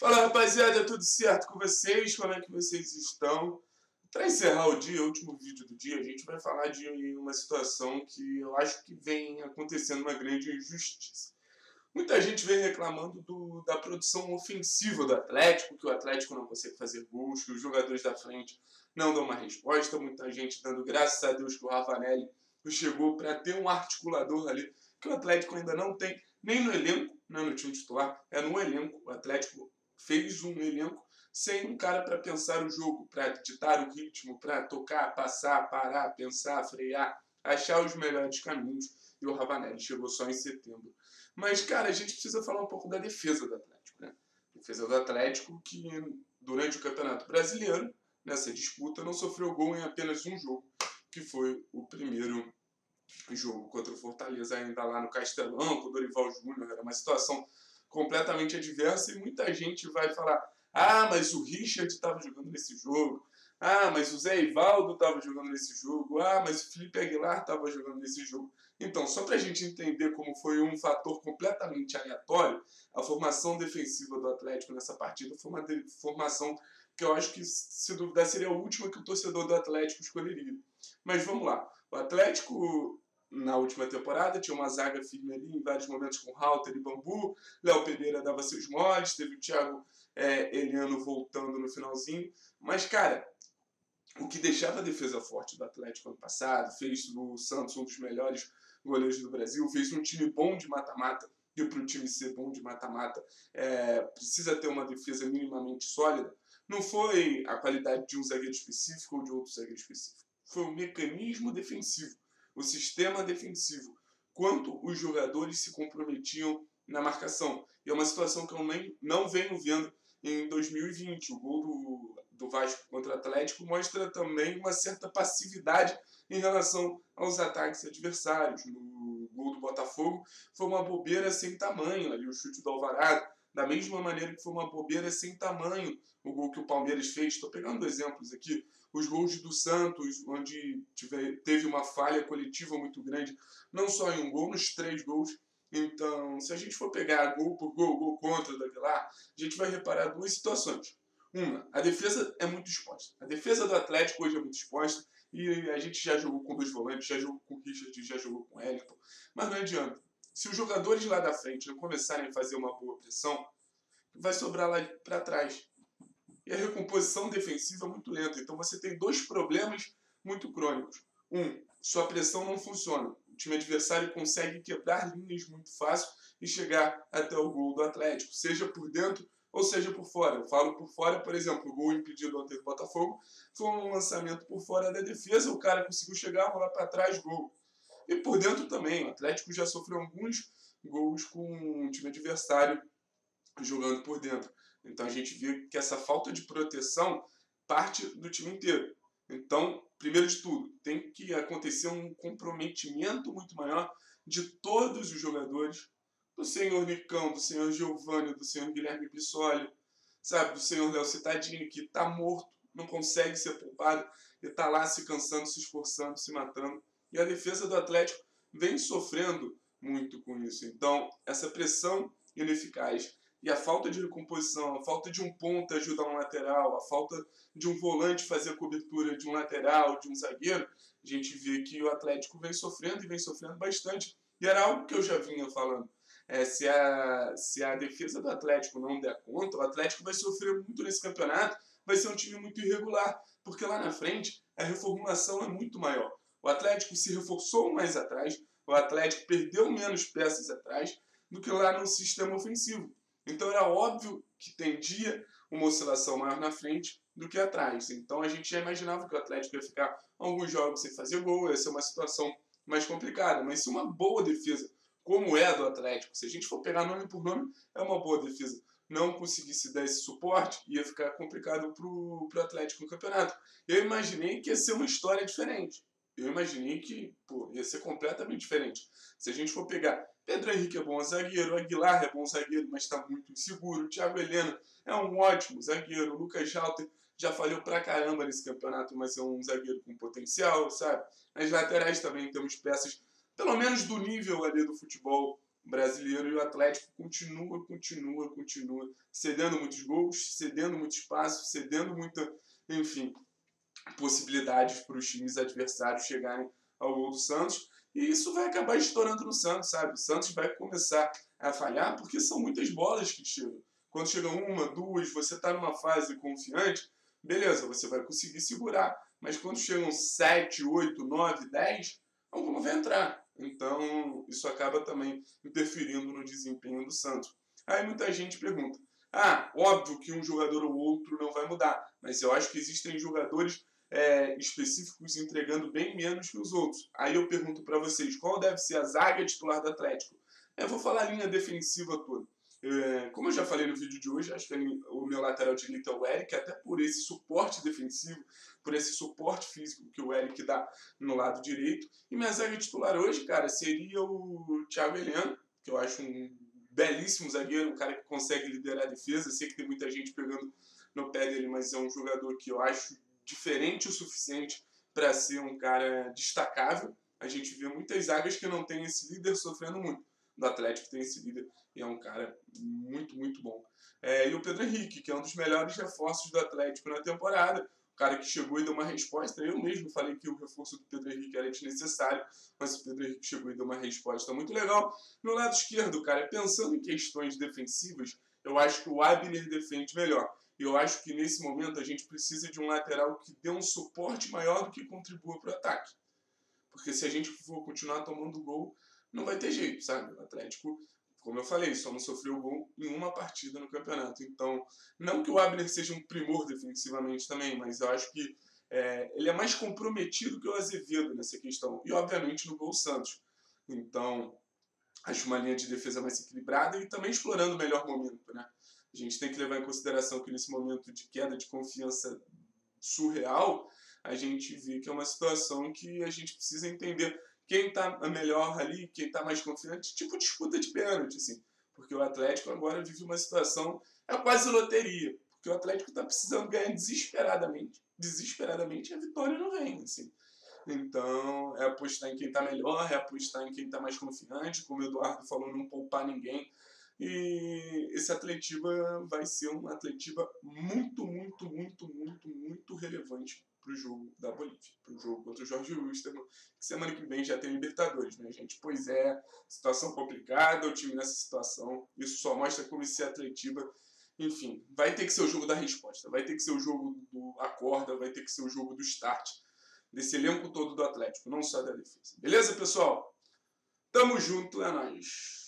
Fala rapaziada, tudo certo com vocês? Como é que vocês estão? Para encerrar o dia, o último vídeo do dia, a gente vai falar de uma situação que eu acho que vem acontecendo uma grande injustiça. Muita gente vem reclamando do, da produção ofensiva do Atlético, que o Atlético não consegue fazer gols, que os jogadores da frente não dão uma resposta. Muita gente dando graças a Deus que o Ravanelli chegou para ter um articulador ali, que o Atlético ainda não tem, nem no elenco, não é no time titular, é no elenco. O Atlético fez um elenco sem um cara para pensar o jogo, para ditar o ritmo, para tocar, passar, parar, pensar, frear, achar os melhores caminhos. E o Ravanelli chegou só em setembro. Mas, cara, a gente precisa falar um pouco da defesa do Atlético. Né? Defesa do Atlético que, durante o Campeonato Brasileiro, nessa disputa, não sofreu gol em apenas um jogo, que foi o primeiro jogo contra o Fortaleza, ainda lá no Castelão, com o Dorival Júnior. Era uma situação completamente adversa e muita gente vai falar: ah, mas o Richard estava jogando nesse jogo. Ah, mas o Zé Ivaldo estava jogando nesse jogo. Ah, mas o Felipe Aguilar estava jogando nesse jogo. Então, só para a gente entender como foi um fator completamente aleatório, a formação defensiva do Atlético nessa partida foi uma formação que eu acho que, se duvidar, seria a última que o torcedor do Atlético escolheria. Mas vamos lá. O Atlético na última temporada, tinha uma zaga firme ali em vários momentos com Halter e Bambu, Léo Pereira dava seus mods, teve o Thiago é, Eliano voltando no finalzinho, mas cara, o que deixava a defesa forte do Atlético ano passado, fez do Santos um dos melhores goleiros do Brasil, fez um time bom de mata-mata, e para o time ser bom de mata-mata é, precisa ter uma defesa minimamente sólida, não foi a qualidade de um zagueiro específico ou de outro zagueiro específico, foi o mecanismo defensivo o sistema defensivo, quanto os jogadores se comprometiam na marcação. E é uma situação que eu nem, não venho vendo em 2020. O gol do, do Vasco contra o Atlético mostra também uma certa passividade em relação aos ataques adversários. No gol do Botafogo foi uma bobeira sem tamanho, ali o chute do Alvarado da mesma maneira que foi uma bobeira sem tamanho o gol que o Palmeiras fez. Estou pegando exemplos aqui. Os gols do Santos, onde teve uma falha coletiva muito grande, não só em um gol, nos três gols. Então, se a gente for pegar gol por gol, gol contra da Aguilar, a gente vai reparar duas situações. Uma, a defesa é muito exposta. A defesa do Atlético hoje é muito exposta e a gente já jogou com dois volantes, já jogou com o Richard, já jogou com Wellington, mas não adianta se os jogadores lá da frente não começarem a fazer uma boa pressão, vai sobrar lá para trás. E a recomposição defensiva é muito lenta. Então você tem dois problemas muito crônicos. Um, sua pressão não funciona. O time adversário consegue quebrar linhas muito fácil e chegar até o gol do Atlético, seja por dentro ou seja por fora. Eu falo por fora, por exemplo, o gol impedido ontem do Botafogo foi um lançamento por fora da defesa, o cara conseguiu chegar, rolar para trás, gol. E por dentro também, o Atlético já sofreu alguns gols com o time adversário jogando por dentro. Então a gente vê que essa falta de proteção parte do time inteiro. Então, primeiro de tudo, tem que acontecer um comprometimento muito maior de todos os jogadores, do senhor Nicão, do senhor Giovanni, do senhor Guilherme Bissoli, sabe, do senhor Léo Cittadini, que está morto, não consegue ser poupado e está lá se cansando, se esforçando, se matando. E a defesa do Atlético vem sofrendo muito com isso. Então, essa pressão ineficaz e a falta de recomposição, a falta de um ponta ajudar um lateral, a falta de um volante fazer a cobertura de um lateral, de um zagueiro, a gente vê que o Atlético vem sofrendo e vem sofrendo bastante. E era algo que eu já vinha falando. É, se, a, se a defesa do Atlético não der conta, o Atlético vai sofrer muito nesse campeonato, vai ser um time muito irregular, porque lá na frente a reformulação é muito maior. O Atlético se reforçou mais atrás, o Atlético perdeu menos peças atrás do que lá no sistema ofensivo. Então era óbvio que tendia uma oscilação maior na frente do que atrás. Então a gente já imaginava que o Atlético ia ficar alguns jogos sem fazer gol, ia ser uma situação mais complicada. Mas se uma boa defesa, como é a do Atlético, se a gente for pegar nome por nome, é uma boa defesa, não conseguisse dar esse suporte, ia ficar complicado para o Atlético no campeonato. Eu imaginei que ia ser uma história diferente eu imaginei que pô, ia ser completamente diferente. Se a gente for pegar Pedro Henrique é bom zagueiro, Aguilar é bom zagueiro, mas está muito inseguro, Thiago Helena é um ótimo zagueiro, Lucas Jalter já falhou pra caramba nesse campeonato, mas é um zagueiro com potencial, sabe? Nas laterais também temos peças, pelo menos do nível ali do futebol brasileiro e o Atlético continua, continua, continua cedendo muitos gols, cedendo muito espaço, cedendo muita, enfim, possibilidades para os times adversários chegarem ao gol do Santos. E isso vai acabar estourando no Santos, sabe? O Santos vai começar a falhar porque são muitas bolas que chegam. Quando chega uma, duas, você está numa fase confiante, beleza, você vai conseguir segurar. Mas quando chegam sete, oito, nove, dez, alguma vai entrar. Então, isso acaba também interferindo no desempenho do Santos. Aí muita gente pergunta: ah, óbvio que um jogador ou outro não vai mudar, mas eu acho que existem jogadores é, específicos entregando bem menos que os outros. Aí eu pergunto para vocês: qual deve ser a zaga titular do Atlético? Eu vou falar a linha defensiva toda. É, como eu já falei no vídeo de hoje, acho que o meu lateral direito é o Eric, até por esse suporte defensivo, por esse suporte físico que o Eric dá no lado direito. E minha zaga titular hoje, cara, seria o Thiago Heleno, que eu acho um belíssimo zagueiro, um cara que consegue liderar a defesa. Sei que tem muita gente pegando no pé dele, mas é um jogador que eu acho diferente o suficiente para ser um cara destacável. A gente vê muitas zagas que não tem esse líder sofrendo muito do Atlético tem esse líder e é um cara muito, muito bom. É, e o Pedro Henrique, que é um dos melhores reforços do Atlético na temporada, cara que chegou e deu uma resposta. Eu mesmo falei que o reforço do Pedro Henrique era desnecessário, mas o Pedro Henrique chegou e deu uma resposta muito legal. No lado esquerdo, cara, pensando em questões defensivas, eu acho que o Abner defende melhor. E eu acho que nesse momento a gente precisa de um lateral que dê um suporte maior do que contribua para o ataque. Porque se a gente for continuar tomando gol, não vai ter jeito, sabe? O Atlético, como eu falei, só não sofreu gol em uma partida no campeonato. Então, não que o Abner seja um primor defensivamente também, mas eu acho que é, ele é mais comprometido que o Azevedo nessa questão. E, obviamente, no gol Santos. Então, acho uma linha de defesa mais equilibrada e também explorando o melhor momento, né? A gente tem que levar em consideração que nesse momento de queda de confiança surreal, a gente vê que é uma situação que a gente precisa entender quem está melhor ali, quem está mais confiante, tipo disputa de pênalti, assim. Porque o Atlético agora vive uma situação, é quase loteria. Porque o Atlético está precisando ganhar desesperadamente. Desesperadamente, a vitória não vem, assim. Então, é apostar em quem está melhor, é apostar em quem está mais confiante, como o Eduardo falou, não poupar ninguém. E esse Atletiba vai ser um Atletiba muito, muito, muito, muito, muito relevante para o jogo da Bolívia, para o jogo contra o Jorge Wilstermann, que semana que vem já tem Libertadores, né, gente? Pois é, situação complicada, o time nessa situação, isso só mostra como esse Atletiba, enfim, vai ter que ser o jogo da resposta, vai ter que ser o jogo do acorda, vai ter que ser o jogo do start, desse elenco todo do Atlético, não só da defesa. Beleza, pessoal? Tamo junto, é nóis!